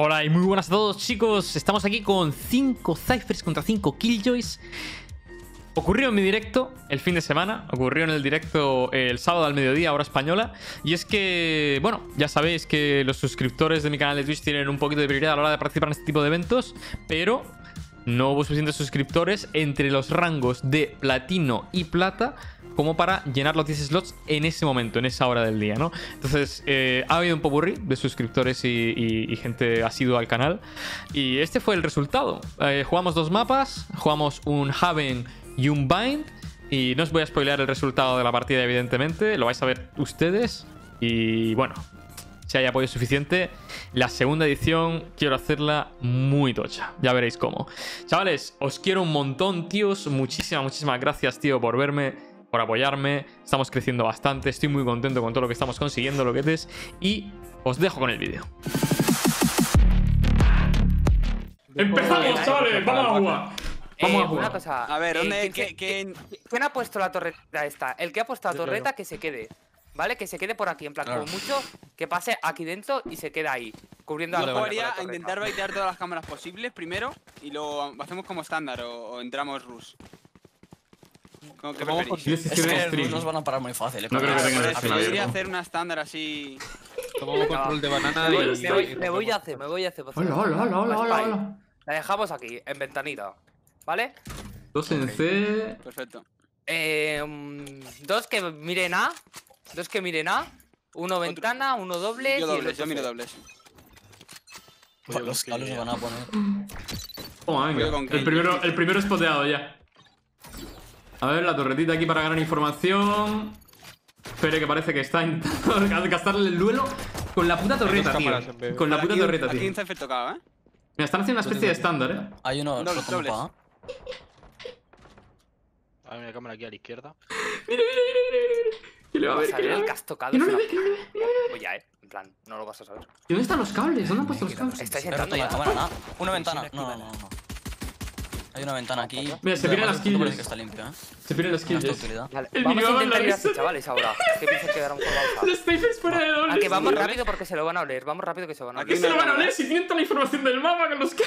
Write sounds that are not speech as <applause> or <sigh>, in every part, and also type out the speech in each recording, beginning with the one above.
Hola y muy buenas a todos chicos, estamos aquí con 5 Cyphers contra 5 Killjoys. Ocurrió en mi directo el fin de semana, ocurrió en el directo el sábado al mediodía, hora española. Y es que, bueno, ya sabéis que los suscriptores de mi canal de Twitch tienen un poquito de prioridad a la hora de participar en este tipo de eventos Pero no hubo suficientes suscriptores entre los rangos de platino y plata como para llenar los 10 slots en ese momento, en esa hora del día, ¿no? Entonces, eh, ha habido un popurrí de suscriptores y, gente asidua al canal. Y este fue el resultado. Eh, jugamos dos mapas, jugamos un Haven y un Bind. Y no os voy a spoilear el resultado de la partida, evidentemente. Lo vais a ver ustedes. Y bueno, si hay apoyo suficiente, la segunda edición quiero hacerla muy tocha. Ya veréis cómo. Chavales, os quiero un montón, tíos. Muchísimas, muchísimas gracias, tío, por verme por apoyarme. Estamos creciendo bastante. Estoy muy contento con todo lo que estamos consiguiendo, lo que es. Y os dejo con el vídeo. ¡Empezamos, chavales! ¡Vamos a jugar! Vamos a eh, jugar. Una cosa. A ver, ¿dónde, eh, ¿quién, ¿quién, ha puesto la torreta esta? El que ha puesto la torreta, que se quede. ¿Vale? Que se quede por aquí, en plan, como mucho, que pase aquí dentro y se quede ahí, cubriendo Yo podría intentar baitear todas las cámaras posibles primero y lo hacemos como estándar o, entramos Rus. ¿Cómo que Es que nos van a parar muy fácil. No creo que tengan Podría hacer una estándar así. Tomamos control de banana y... Me voy, me voy a hacer, me voy a hacer. Hola, hola, hola, hola, hola, La dejamos aquí, en ventanita. ¿Vale? Dos en C. Perfecto. Eh, dos que miren A. Dos que miren A. Uno ventana, uno doble. Yo dobles, yo miro dobles. Pues los calos van a poner. Oh, venga. El primero, el primero spoteado ya. A ver, la torretita aquí para ganar información. Espere que parece que está intentando <laughs> gastarle el duelo con la puta torreta, tío. Con la puta torreta, tío. Mira, están haciendo una especie de estándar, eh. Hay uno dobles, dobles. Hay una cámara aquí a la izquierda. Mira, mira, mira, mira. ¿Qué le va a ver? ¿Qué le va a ver? Que has tocado. No le ve, no le ve. Pues ya, eh. En plan, no lo vas a saber. ¿Y dónde están los cables? ¿Dónde han puesto los cables? Estáis entrando la ya. cámara, ¿no? Una ventana. No, no, no. Hay una ventana aquí. Mira, se vienen las kills. que está limpia, ¿eh? Se vienen las kills. Vale, vamos a intentar ir así, chavales, ahora. Es que que darán por. Los Staples fuera de doble. Aunque vamos rápido porque se lo van a oler. Vamos rápido que se van a oler. ¿Qué se lo van a oler si tienen toda la información del mapa con los que.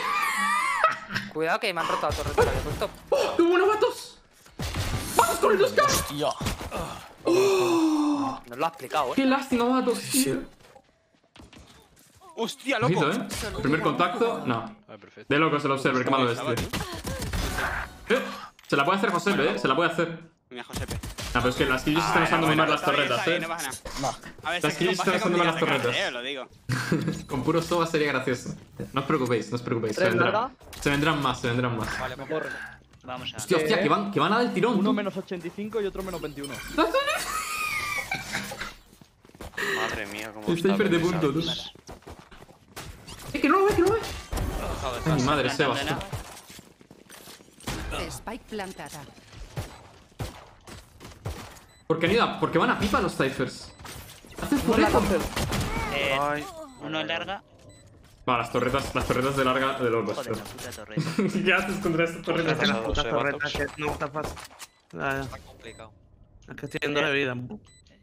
<laughs> Cuidado que me han roto la torreta. ¿Había puesto? ¡Oh! ¡Qué bueno, vatos! ¡Vamos con el 2K! ¡Hostia! Oh. Nos lo ha explicado, eh. ¡Qué lástima, vatos! Tío. ¡Hostia, loco! Ojito, ¿eh? Primer contacto. No. De locos el observer, qué malo este. Eh, se la puede hacer Josepe, eh. Se la puede hacer. Mira, Josepe. No, pero es que las kills están usando muy mal las torretas, eh. Las kills están usando mal las torretas. lo digo. <laughs> Con puro soba sería gracioso. No os preocupéis, no os preocupéis. Se vendrán. Se vendrán más, se vendrán más. Vale, me corre. Vamos a. Hostia, hostia, que van, que van a dar el tirón. Uno menos 85 y otro menos 21. Madre mía, cómo está. Sniper de punto, tú. Eh, que no lo ve, que no lo ve. Ay, mi madre, Sebas. Spike plantada. ¿Por qué han ido? Porque van a pipa los Cyphers. Hacen Eh, uno larga. Va, las torretas, las torretas de larga de locos. Joder, <laughs> la puta torreta. ¿Qué haces contra estas torretas? Las putas torretas que no está fácil. Está complicado. Es que estoy yendo de vida.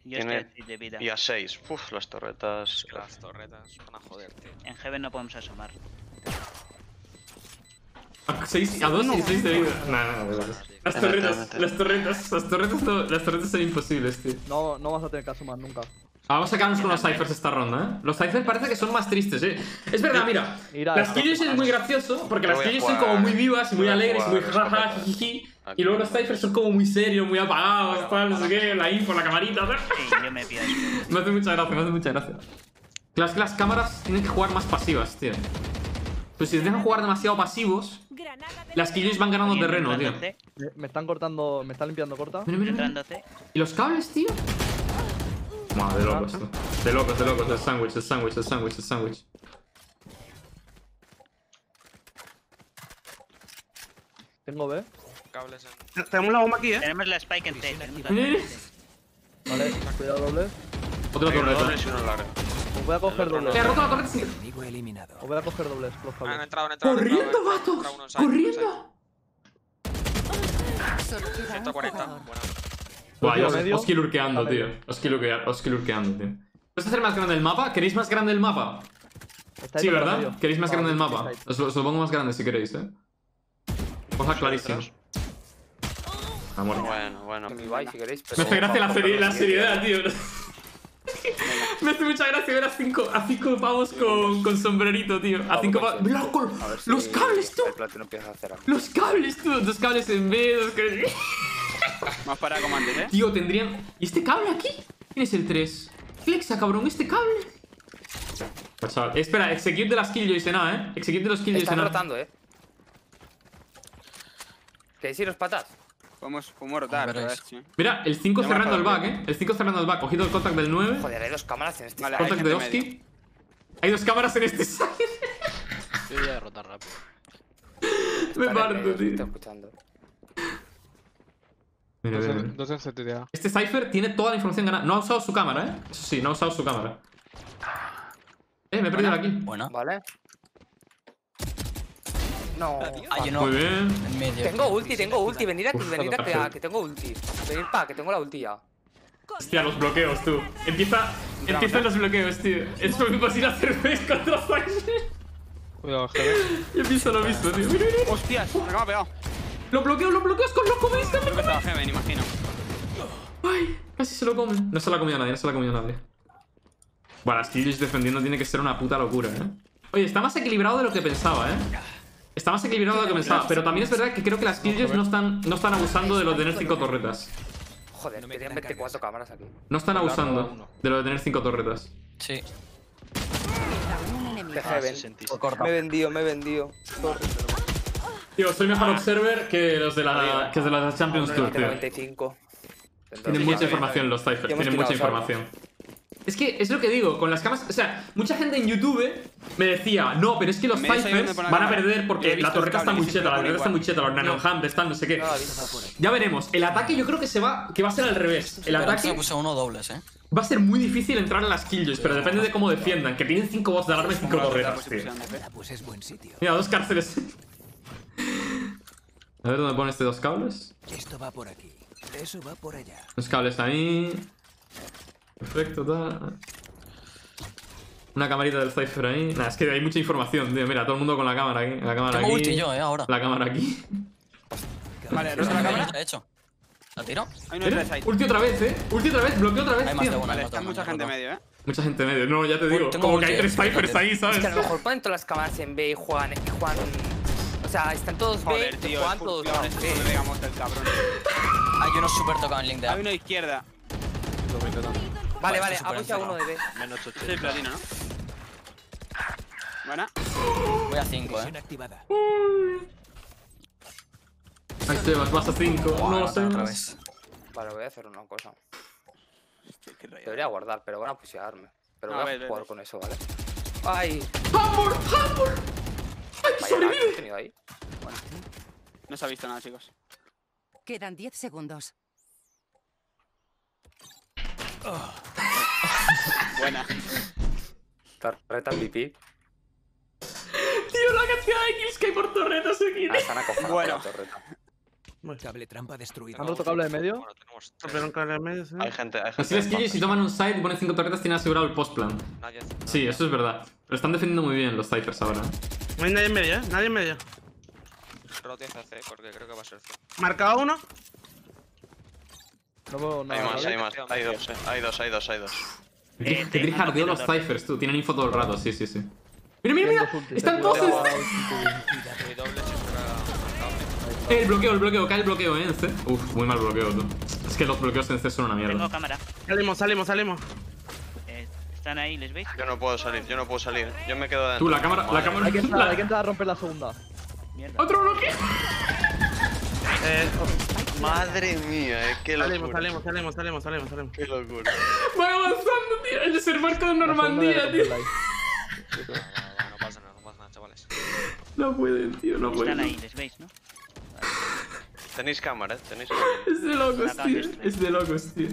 Yo estoy así de vida. Y a 6. Uf, las torretas. Las torretas van a joder, tío. En Heaven no podemos asomar. A 6, a 2 y 6 de vida. No, no, no, Las torretas, las torretas, las torretas, no, las torretas son imposibles, tío. No, no vas a tener que asomar nunca. Vamos a quedarnos con los Cyphers esta ronda, ¿eh? Los Cyphers parece que son más tristes, ¿eh? Es verdad, mira. Las kills es muy gracioso, porque las kills son como muy vivas y muy alegres y muy jajaja, jijiji. Y luego los Cyphers son como muy serios, muy apagados, tal, no sé qué, la info, la camarita, yo me <laughs> me hace mucha gracia, me hace mucha gracia. Las, las cámaras tienen que jugar más pasivas, tío. Pues si les dejan jugar demasiado pasivos, las kills van ganando terreno, tío. Me están cortando, me están limpiando corta. Mira, mira, mira. ¿Y los cables, tío? Madre de locos, tío. De locos, de locos, el sándwich, el sándwich, el sándwich, el sándwich. Tengo B. Cables en... Tenemos la bomba aquí, eh. Tenemos la spike en T. Vale, cuidado doble. Otra torreta. Os voy a coger doble. Te ha roto la torreta, sí. Os voy a coger dobles, los Han cables. entrado, han entrado. ¡Corriendo, vatos! ¡Corriendo! 140, bueno. Buah, yo os quiero urqueando, tío. Os quiero urqueando, os quiero urqueando, tío. ¿Puedes hacer más grande el mapa? ¿Queréis más grande el mapa? Sí, por ¿verdad? ¿Queréis más grande el mapa? Os lo, os lo pongo más grande si queréis, eh. Cosa clarísima. Bueno. Bueno, me hace gracia la, seri- la seriedad, tío. <laughs> Me hace mucha gracia ver a cinco, a cinco pavos con, con sombrerito, tío. A cinco pavos. Ver si ¡Los cables, tú! ¡Los cables, tú! Dos cables en B, dos cables... <laughs> Más para como antes, ¿eh? Tío, tendrían... ¿Y este cable aquí? ¿Quién es el 3? Flexa, cabrón, ¿este cable? Chaval, Espera, execute de las killjoys en A, eh. Execute de los killjoys Están en A. rotando, eh. ¿Queréis iros patas? Podemos, podemos rotar, a ver, Veréis. sí. Mira, el 5 Ya me cerrando el back, eh. El 5 cerrando el back. Cogido el contact del 9. Joder, hay dos cámaras en este. Vale, hay Contact de Oski. medio. Hay dos cámaras en este side. Yo voy a derrotar rápido. Me parto, tío. estoy escuchando. Mira, mira, mira. Dos en CTDA. Este Cypher tiene toda la información ganada. No ha usado su cámara, ¿eh? Eso sí, no ha usado su cámara. Eh, me he perdido aquí. Buena. Vale. No. Ah, yo no. Muy bien. En medio. Tengo ulti, tengo ulti. Venid aquí, Uf, venid aquí, ah, que tengo ulti. Venid pa, que tengo la ulti ya. Hostia, los bloqueos, tú. Empieza. Empiezan los bloqueos, tío. Es muy imposible hacer face contra Cypher. Cuidado, GB. Y empieza lo mismo, tío. Mira, mira. ¡Hostias! Me acaba pegado. Lo bloqueo, lo bloqueos con loco, ¿ves? Creo que estaba Heaven, imagino. Ay, casi se lo comen. No se lo ha comido nadie, no se lo ha comido nadie. Bueno, las defendiendo tiene que ser una puta locura, ¿eh? Oye, está más equilibrado de lo que pensaba, ¿eh? Está más equilibrado de lo que pensaba, pero también es verdad que creo que las kills no están, no están abusando de lo de tener 5 torretas. Joder, tenían 24 cámaras aquí. No están abusando de lo de tener 5 torretas. Sí. De Ah, Heaven. 65. Corta. Me he vendido, me he vendido. Tío, soy mejor observer que los de la, que los de la Champions Tour, tío. 95. Tienen mucha información los hemos tienen mucha información. Es que es lo que digo, con las cámaras. O sea, mucha gente en YouTube me decía, no, pero es que los Cyphers van a perder porque la torreta está muy cheta, la torreta está muy cheta, los nanohams están, no sé qué. Ya veremos. El ataque yo creo que se va, que va a ser al revés. El ataque uno dobles, eh. va a ser muy difícil entrar en las killjoys, pero depende de cómo defiendan. Que tienen 5 bots de alarma y 5 Como la torretas, pues, tío. Pues es buen sitio. Mira, dos cárceles. <laughs> A ver dónde pone este dos cables. Esto va por aquí. Eso va por allá. Dos cables ahí. Perfecto, tal. Una camarita del Cypher ahí. Nah, es que hay mucha información, tío. Mira, todo el mundo con la cámara aquí. La cámara Tengo aquí. ulti yo, eh, ahora. La cámara aquí. Vale, Pero rota la cámara. he hecho. ¿La tiro? Hay de side. ulti otra vez, eh. Ulti otra vez, bloqueo otra vez, Hay más de una. Vale, está mucha una, gente no, no. medio, ¿eh? Mucha gente medio. No, ya te digo. Tengo Como que hay tres. Cyphers ahí, Es ¿sabes? que a lo mejor ponen todas las cámaras en B y juegan. Y juegan o sea, están todos Joder, B y tío, juegan todos no cabrón. Hay uno súper tocado en link de Hay A. uno de izquierda. Vale, Vale, ha puesto uno de B. Menos Soy 80. platino, ¿no? Buena. Voy a 5, Misión eh. activada. Ahí te vas, vas a 5. No lo sé. Otra vez. Vale, voy a hacer una cosa. Debería guardar, pero van a pushearme. Pero No, voy a jugar con eso, ¿vale? ¡Ay! ¡Hammer! ¡Hammer! ¡Ay, sobrevive! tenido ahí. No se ha visto nada, chicos. Quedan 10 segundos. Buena. Torreta MVP. Tío, la cantidad de kills que hay por torretas aquí. Ah, están acojonados Bueno. torreta. Cable trampa destruido. ¿Han roto cable de medio? Cable en medio, ¿sí? Hay gente, hay Así gente. si toman un side y ponen 5 torretas, tienen asegurado el post plan. nadie. Sí, eso es verdad. Pero están defendiendo muy bien los Cyphers ahora. No hay nadie en medio, ¿eh? Nadie en medio. Rote CC porque creo que va a ser C. Marcado uno. No veo Hay nada. más, hay más. Hay dos, eh. Hay dos, hay dos, hay dos. Que Tedrick hardeo los Cyphers, tú. Tienen info todo el rato, sí, sí, sí. Mira, mira, mira. Están eh, todos. Eh, <laughs> El bloqueo, el bloqueo, cae el bloqueo, eh, en C. Uf, muy mal bloqueo, tú. Es que los bloqueos en C son una Tengo mierda. cámara. Salimos, salimos, salimos. Eh, están ahí, ¿les veis? Yo no puedo salir, yo no puedo salir. Yo me quedo dentro. Tú, la cámara, la cámara. Hay que entrar, la- hay que entrar a romper la segunda. Mierda. Otro bloqueo. Eh, Madre mía, eh, qué salimos, locura. salimos, salimos, salimos, salimos, salimos. Qué locura. Van avanzando, tío. El desembarco de Normandía, tío. Va, va, va, no pasa nada, no pasa nada, chavales. No pueden, tío, no Están pueden. ahí, ¿les veis, no? Tenéis cámara, eh. Tenéis cámara. Es de locos, tío. Es de locos, tío.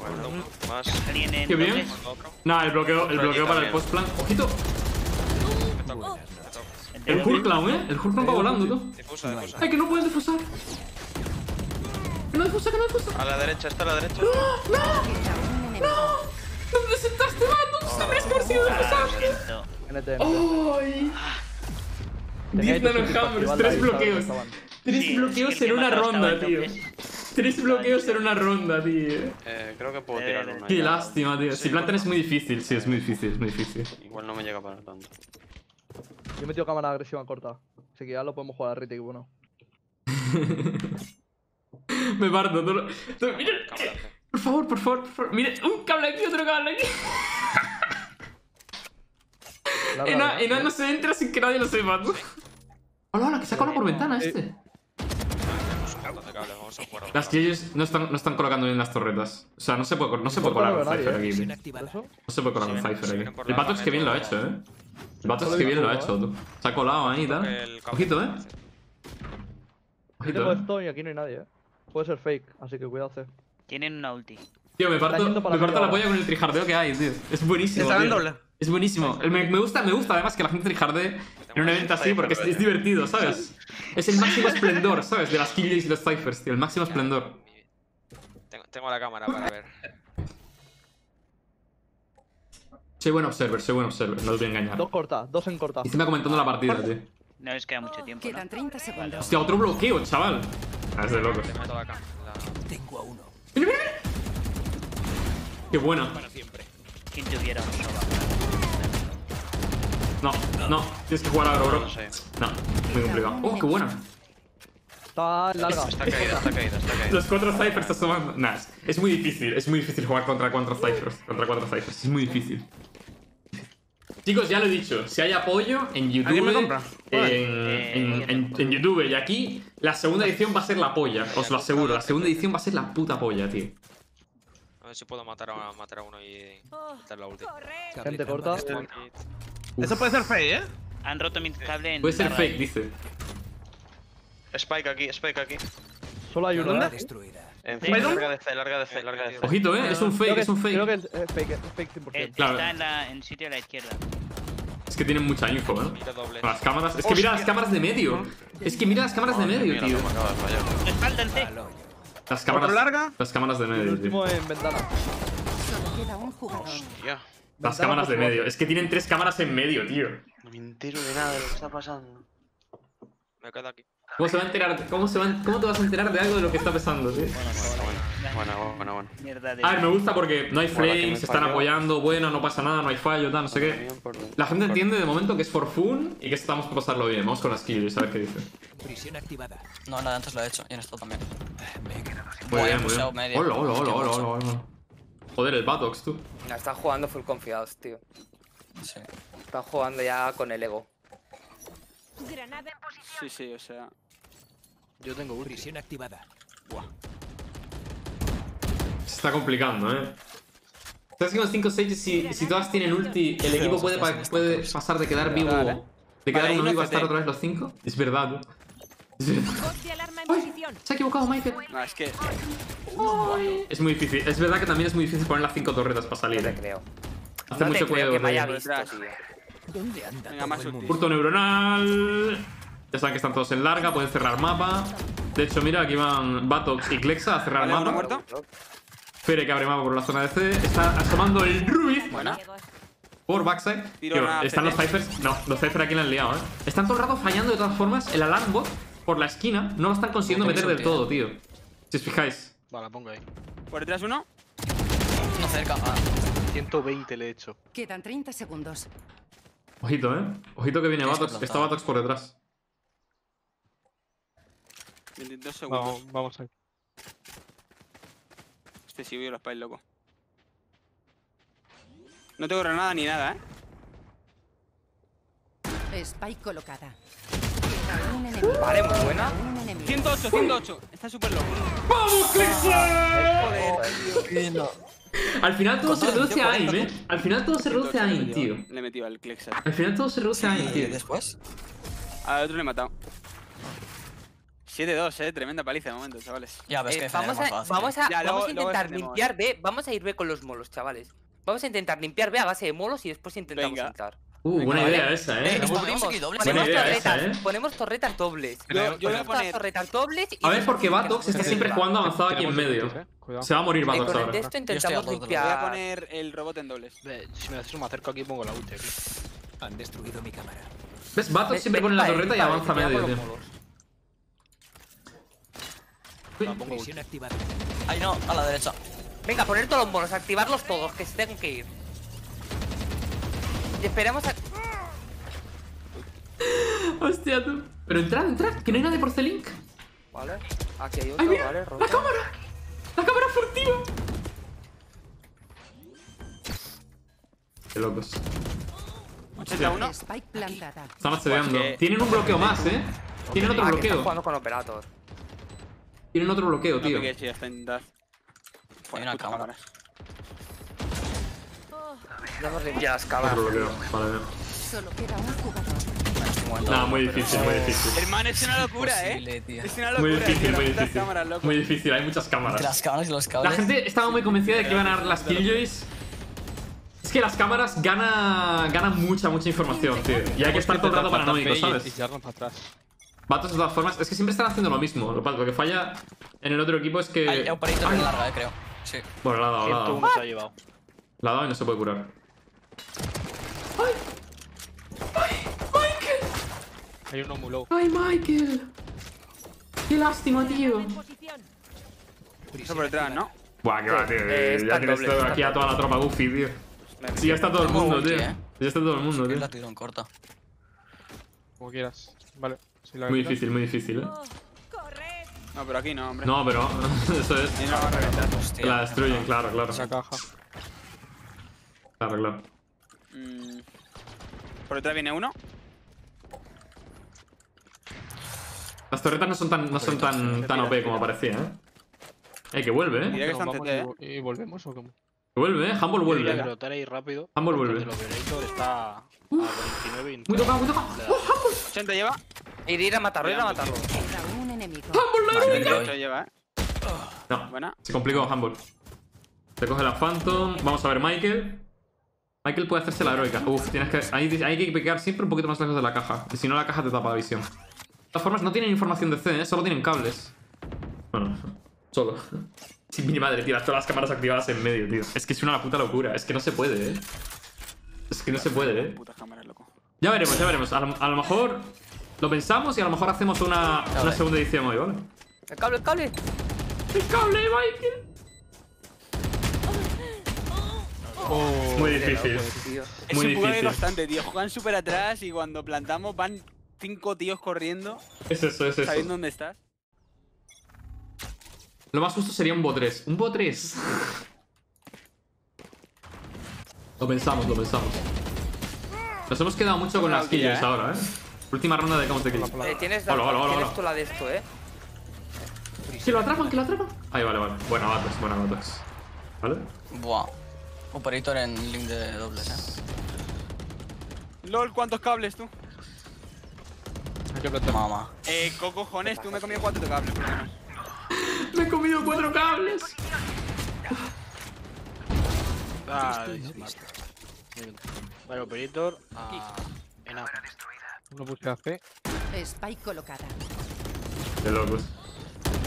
Bueno, más. Qué bien. Nah, el bloqueo, el bloqueo para el post plan. Ojito. El los- Hurclown, eh. El Hurclown va volando, tú. Ay, que no puedes defusar. no defusa, que no defusa. A la derecha, está a la derecha. ¿Dónde sentaste, Vatos? Sabes que has sido defusado. ¡Ay! 10 nanohammers, 3 bloqueos. 3 bloqueos en una ronda, tío. 3 bloqueos en una ronda, tío. Eh, creo que puedo tirar una. Qué ya. lástima, tío. Si plantan es muy difícil, sí, es muy difícil, es muy difícil. Igual no me llega para tanto. Yo he metido cámara agresiva corta. Así que ya lo podemos jugar a retake, bueno. <laughs> Me parto. todo lo- todo- Mira, por favor, por favor, por favor. Mira, un cable aquí, otro cable aquí. <laughs> Larga, Ena, larga. Ena no se entra sin que nadie lo sepa. Hola, hola, que se ha colado por ventana este. Las kills no están, no están colocando bien las torretas. O sea, no se puede, no se puede colar un Cypher aquí. tío. activada. ¿Eso? No se puede colar un Cypher aquí. El la Patox que bien lo ha hecho, eh. El Patox que bien lo ha hecho, tú. Se ha colado ahí y tal. Ojito, eh. Aquí tengo Ojito, eh. esto y aquí no hay nadie, eh. Puede ser fake, así que cuidado, C. Tienen una ulti. Tío, me parto, me parto la polla con el trijardeo que hay, tío. Es buenísimo. Está en doble. Es buenísimo. Me, me gusta, me gusta además que la gente trijardee en un evento así porque es, es divertido, ¿sabes? Es el máximo esplendor, ¿sabes? De las kills y los ciphers, tío. El máximo esplendor. Tengo, tengo la cámara para ver. Soy buen observer, soy buen observer. No os voy a engañar. Dos corta, dos en corta. Y encima comentando la partida, tío. No les queda mucho tiempo. ¿no? Quedan 30 segundos. Hostia, otro bloqueo, chaval. Ah, es de. La... Tengo a uno. Qué buena. ¿Quién tuviera un? No, no. Tienes que jugar agro, bro. No sé. No, muy complicado. Oh, qué buena. Está larga. Está caída, está caída, está caída. Los cuatro ciphers se asoman. Nah, es- muy difícil. Es muy difícil jugar contra cuatro ciphers. Contra cuatro ciphers. Es muy difícil. Chicos, ya lo he dicho. Si hay apoyo en YouTube. ¿Alguien me compra? En, Eh, en- en- en YouTube y aquí, la segunda edición va a ser la polla. Os lo aseguro. La segunda edición va a ser la puta polla, tío. Ver si puedo matar a, matar a uno y quitar la ulti. Gente corta. destruida. Eso puede ser fake, ¿eh? Han roto mi cable en. Puede ser fake, dice. Spike aquí, Spike aquí. Solo hay uno, eh. destruida. En larga de C, larga de C, larga de C. Ojito, eh. Es un fake, es un fake. Creo que es fake, es fake 100%. Eh, Claro. Está en, la, en sitio a la izquierda. Es que tienen mucha info, eh. Las cámaras. Es que mira las cámaras de medio. Es que mira las cámaras de medio, tío. Espalda el C. Las cámaras. larga? Las cámaras de el medio, tío. último en ventana. Solo queda un jugador. Hostia. Las Ventana cámaras de medio. Es que tienen tres cámaras en medio, tío. No me entero de nada de lo que está pasando. Me quedo aquí. ¿Cómo se va a enterar? ¿Cómo, se va, ¿Cómo te vas a enterar de algo de lo que está pasando, tío? Bueno, bueno, bueno. Mierda de. A ver, me gusta porque no hay Bueno, frames, se están apoyando, bueno, no pasa nada, no hay fallo, tal, no sé qué. Por. La gente entiende de momento que es for fun y que estamos para pasarlo bien. Vamos con las kills, a ver qué dice. Prisión activada. No, nada, antes lo he hecho. Y en esto también. Me he quedado sin. Muy bien, muy bien. Hola, hola, hola, hola, hola. Joder, el Batox, tú. No, están jugando full confiados, tío. Sí. Están jugando ya con el ego. Sí, sí, o sea. Yo tengo ulti. Prisión activada. Se está complicando, eh. ¿Sabes que con 5 stages, si, si todas tienen ulti, el equipo puede, pa- puede pasar de quedar vivo. Vale. De quedar Vale, uno vivo a estar otra vez los 5? Es verdad. Es verdad. ¡Ay! Se ha equivocado, Michael. No, es que. Es muy difícil. Es verdad que también es muy difícil poner las 5 torretas para No salir. te eh. creo. Hace No te mucho creo cuidado. que me haya visto, tío. ¿Dónde anda Venga, más ulti. neuronal. Ya saben que están todos en larga, pueden cerrar mapa. De hecho, mira, aquí van Batox y Klexa a cerrar Vale, uno mapa. muerto. Fere que abre mapa por la zona de C. Está asomando el Ruiz Buena. por backside. Tiro Tío, una están los. Cyphers. No, los Cyphers aquí la han liado, eh. Están todo el rato fallando de todas formas. El alarm bot por la esquina no lo están consiguiendo meter del todo, tío. Si os fijáis. Vale, pongo ahí. Por detrás uno. No cerca. Ah, 120 le he hecho. Quedan 30 segundos. Ojito, eh. Ojito que viene Batox. Está. Batox por detrás. 22 segundos. Vamos, vamos ahí. Este sí, voy a los pais, loco. No tengo granada ni nada, eh. Spike colocada. Queda un enemigo. Vale, muy buena. Un enemigo. 108, 108. Está súper loco. ¡Vamos, no. Al final todo se reduce a aim, 40. eh. Al final todo se reduce a aim, tío. Le he metido al Klexer. Al final todo se reduce a aim, ¿Y tío. después? Al otro le he matado. 7-2, eh. Tremenda paliza de momento, chavales. Ya, ves Eh, que vamos, a, fácil. vamos, a, Ya, luego- vamos a intentar limpiar B. Vamos a ir B con los molos, chavales. Vamos a intentar limpiar B a base de molos y después intentamos Venga. entrar. Uh, buena idea esa, eh. Eh, Ponemos. Buena ponemos idea torretas, esa, eh. ponemos torretas dobles. Yo, yo voy a Ponemos poner. torretas dobles y A ver, porque Batox está siempre jugando limpiar. avanzado aquí en medio. eh. Se va a morir Y Batox ahora. de esto intentamos dos, Voy a limpiar. poner el robot en dobles. Si me haces un acerco aquí pongo la ulti aquí. Han destruido mi cámara. ¿Ves? Batox siempre pone la torreta y avanza medio, tío. Prisión activada. Ahí no, a la derecha. Venga, poner todos los monos, activarlos todos, que se tengan que ir. Y esperemos a... <laughs> Hostia, tú. Pero entrad, entrad, que no hay nadie por C-Link. Vale, aquí hay ¡Ay, otro, mira! vale, ¡La cámara! ¡La cámara furtiva! Qué locos. 81. Spike plantada. Están accediendo. Tienen un bloqueo más, eh. Tienen otro Ah, que están bloqueo. jugando con Operator. Tienen otro bloqueo, No tío. sí, está intentando. Hay una cámara. Ya hemos limpiado las cámaras. Otro bloqueo. Vale, bien. Solo queda un jugador. Estoy momento Nah, loco, muy difícil, muy difícil. Hermano, es una locura, eh. tío. Es una Muy locura, difícil, tío. muy difícil. cámaras, loco. Muy difícil, hay muchas Entre cámaras. las cámaras y los La cables. gente estaba muy convencida de que iban a ganar las Killjoys. Es que las cámaras gana, ganan mucha, mucha información, tío. Y hay que estar todo el rato paranoico, Y ¿sabes? ya para atrás. Vatos de todas formas, es que siempre están haciendo lo mismo. Lo que falla en el otro equipo es que. Hay operator Ay. en larga, eh, creo. Sí. Bueno, la ha dado, la ha dado. 101 se ha llevado. La ha dado y no se puede curar. Hay uno muy low. ¡Ay, Michael! ¡Qué lástima, tío! Eso por detrás, ¿no? Buah, qué va, tío. eh, ya está tienes doble, todo está aquí a toda la tropa Goofy, tío. Sí, ya está todo el Tengo mundo, tío. eh. Ya está todo el mundo, ¿Quién tío. la tiro en corta? Como quieras. Vale. Si Muy difícil, muy difícil, eh. No, pero aquí no, hombre. No, pero <laughs> eso es. Y no va a reventar. Hostia. La destruyen, claro, claro. Esa caja. Claro, claro. Mm. Por detrás viene uno. Las torretas no son tan, no son tan, tan OP como parecía, eh. Eh, que vuelve, eh. Que y eh. ¿Y volvemos o cómo? Que vuelve, eh. Humble vuelve. rotar ahí rápido. Humble vuelve. El Operator está a 29 y Muy tocado, muy tocado. ¡Oh, Humble! 80 lleva. Ir, ir a matarlo, ir a matarlo. Queda un enemigo. ¡Humble, la heroica! 8 lleva, eh. No, Buena. se complicó Humble. Se coge la Phantom. Vamos a ver Michael. Michael puede hacerse la heroica. Uf, tienes que. Hay, hay que picar siempre un poquito más lejos de la caja. Y si no, la caja te tapa la visión. De todas formas, no tienen información de C, ¿eh? solo tienen cables. Bueno, solo. <laughs> Sin mi madre, tío, todas las cámaras activadas en medio, tío. Es que es una puta locura. Es que no se puede, eh. Es que no se puede, eh. Loco. Ya veremos, ya veremos. A lo, a lo mejor lo pensamos y a lo mejor hacemos una, una segunda edición hoy, ¿vale? El cable, el cable. ¡El cable, Michael! Muy difícil. Tío. Es Muy un difícil. constante, tío. Juegan súper atrás y cuando plantamos van cinco tíos corriendo, Es eso, es eso. sabiendo dónde estás. Lo más justo sería un bot 3. Un bot 3. Lo pensamos, lo pensamos. Nos hemos quedado mucho con las kills ¿eh? ahora, ¿eh? Última ronda de Count the Kill. Eh, tienes, la, Hola, hola, hola, tienes hola. tú la de esto, eh. Que lo atrapan, que lo atrapan. Ahí, vale, vale. Buena Batox, buena Batox. ¿Vale? Buah. Operator en link de dobles, eh. LOL, ¿cuántos cables tú? Hay que plantar. Mamá. Eh, co cojones, tú me he comido cuatro cables, por lo menos. <laughs> Me he comido cuatro cables. Ah. Vale, Operator. a en A. Uno busca C. Spike colocada. Qué locos.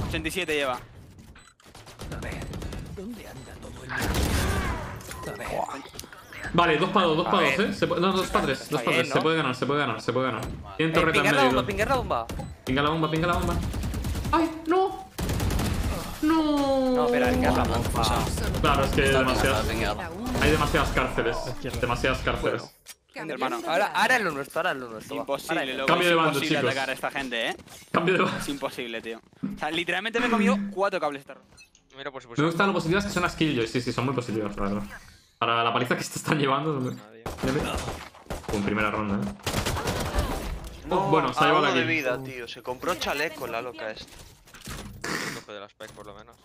87 lleva. A ver. ¿Dónde anda todo el mundo? A ver. Vale, dos para dos, dos para dos. ¿eh? Se no, dos para tres, dos para tres. ¿no? Se puede ganar, se puede ganar, se puede ganar. Tienen Eh, torreta en pingar la medio. pingar la bomba. Pinga la bomba, pinga la bomba. ¡Ay, no! ¡No! No, espera, pingar la bomba. Claro, es que hay Hay demasiadas cárceles. Demasiadas cárceles. hermano. Ahora, ahora es lo nuestro, ahora es lo nuestro. Imposible, loco. Cambio de bando, imposible chicos. atacar a esta gente, eh. Cambio de Es imposible, tío. O sea, literalmente me he comido cuatro cables esta ronda. Mira por si Me gustan lo positivas que son las killjoys. Sí, sí, son muy positivas, la verdad. Para la paliza que se están llevando. En primera ronda, eh. No, Oh, bueno, se ha llevado la de kill. vida, tío. Se compró chaleco la loca esta. Tope de las por lo menos.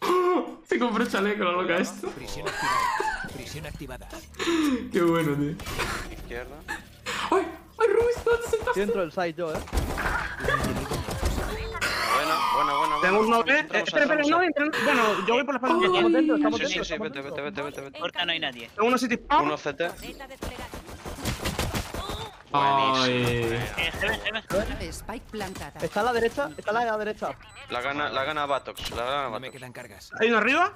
<laughs> Se compró chaleco la loca esto. Prisión activada. Qué bueno, tío. Izquierda. ¡Ay! ¡Ay, Rubis! ¿Dónde te sentaste? Dentro del site yo, eh. Buena, buena, buena. Tenemos uno B. Eh, espera, espera, no, entran- Bueno, yo voy por la espalda. Estamos dentro, estamos Sí, sí, dentro. sí, estamos vete, vete, vete, vete, vete. Corta no hay nadie. Tengo uno City Pump. Uno CT. Ay. Eh. Spike plantada. Está a la derecha, está a la derecha. La gana, la gana Batox, la gana No me Batox. quedan cargas. ¿Hay uno arriba?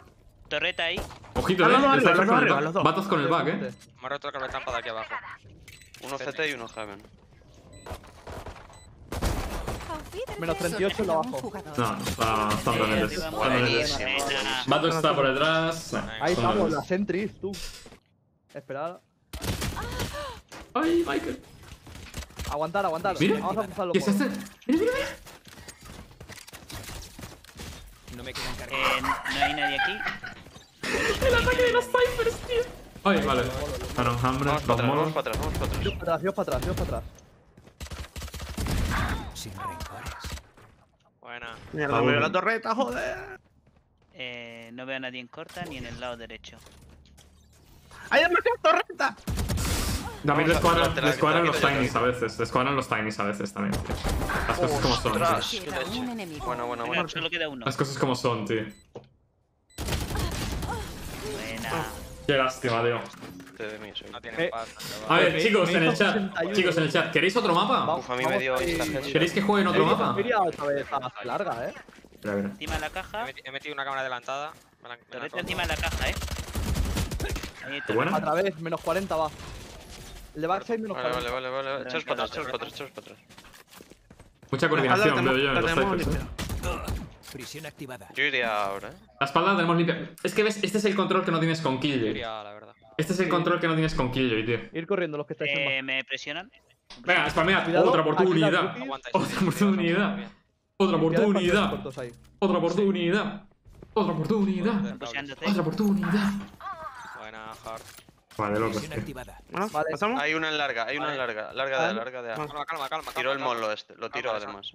Torreta ahí. Ojito, Los eh. los dos con el arriba, back. los dos. Vatos con el back, eh. Me ha roto cable trampa de aquí abajo. Uno CT y uno Heaven. Menos Solo 38 lo jugador. No, está, está. Vato está por detrás. Ahí estamos, las entries, tú. Esperar. Ay, Michael. Aguantar, aguantar. Mira. Vamos a cruzar los ¿Qué es este? Mira, mira, mira. No me quedan cargas. Eh, no hay nadie aquí. El ataque de los Cyphers, tío. Ay, vale. No, hambre, Vamos para atrás, molos. vamos para atrás, vamos para atrás. Dios para atrás, Dios para atrás, Dios para atrás. Sin rencores. Buena. Mierda, veo la torreta, joder. Eh, no veo a nadie en corta ni en el lado derecho. ¡Hay demasiada torreta! También Vamos les a cuadran, lateral, les que cuadran te los tinies a veces. Les cuadran los tinies a veces también. tío. Las cosas como son, tío. Buena, Venga, buena. solo queda uno. Las cosas como son, tío. Buena. Qué lástima, tío. Te. No tiene Eh, paz. A ver, chicos, en el chat. 61. Chicos, en el chat. ¿Queréis otro mapa? Uf, a mí me dio Vamos ahí. esta headshot. ¿Queréis que juegue en otro mapa? Otra vez a larga, eh. Espera. Encima de la caja. He meti- He metido una cámara adelantada. Me la, me la roto. encima de la caja, eh. Ahí ¿Qué buena? A través, menos 40 va. El de backside menos Vale, 40. vale, vale, vale. Echaos para atrás, echaos para atrás, echaos para atrás. Mucha coordinación veo yo en los <laughs> Prisión activada. Yo iría ahora, eh. La espalda la tenemos limpia. Es que ves, este es el control que no tienes con Killjoy. Iría, la verdad. Este es el control que no tienes con Killjoy, tío. Ir corriendo los que estáis en Eh, me presionan. Venga, spamea. Cuidado, Otra oportunidad. Otra oportunidad. Otra oportunidad. Otra oportunidad. Otra oportunidad. Otra oportunidad. Buena, hard. Vale. Bueno, Vale. ¿pasamos? Hay una en larga, hay una en larga. Larga de A, larga de A. Calma, calma, calma. Tiró el mollo este, lo Calma, además.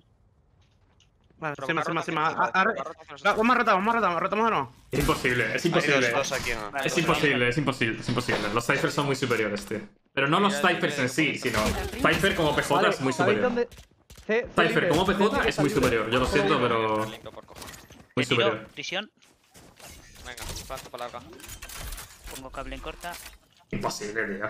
Vale, sí, más, sí, más, sí, más. Vamos a rotar, vamos a rotar, rotamos o no. Es imposible, es imposible. dos, dos aquí, ¿no? Vale, Es pues imposible, es imposible, es imposible. Los Cyphers son muy superiores, tío. Pero no los Cyphers en sí, sino Cypher como PJ Vale, es muy ¿sabéis superior. C- Cypher como PJ es muy superior. Yo lo siento, pero muy superior. Prisión. Venga, planto para larga. Pongo cable en corta. Imposible, tío.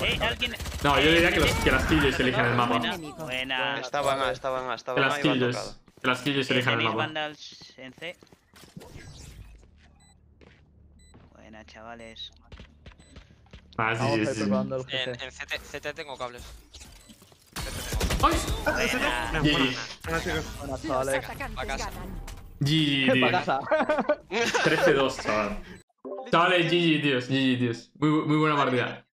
Eh, alguien. No, yo diría que, los, que las Killjoys eligen el mapa. Buena. Estaban A, estaban A, Que estaban las A y van Killjoys. tocado. Que las Killjoys Eh, elijan el mapa. En C. Buena, chavales. Ah, sí, sí, sí. En, en CT, CT tengo cables. ¡Ay! GG. Buenas, Los chavales. atacantes <laughs> a casa. ganan. GG, Para tío. casa. 13-2, chaval. Chavales, GG, tíos. GG, tíos. Muy, muy buena partida.